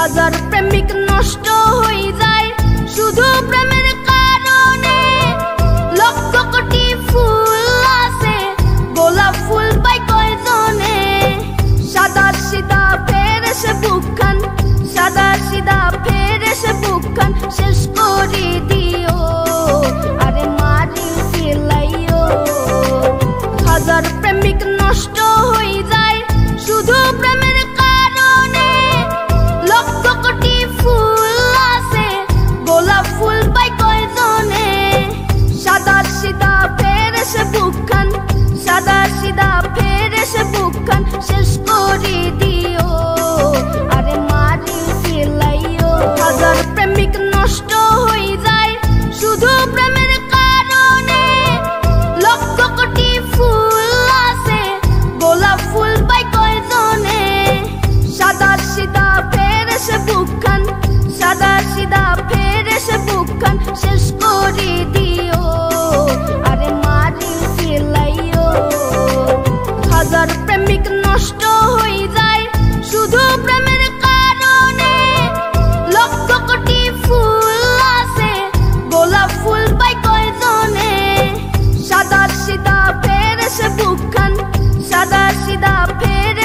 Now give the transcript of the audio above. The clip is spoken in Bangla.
হাজার প্রেমিক নষ্ট হয়ে যায়। শুধু প্রেমের কারণে লক্ষ কোটি ফুল আছে। গোলাপ ফুল পাই কয়জনে? সাদা সিদা ফের এসে বুকখান সাদা সিদা ফের এসে বুকখান শেষ করে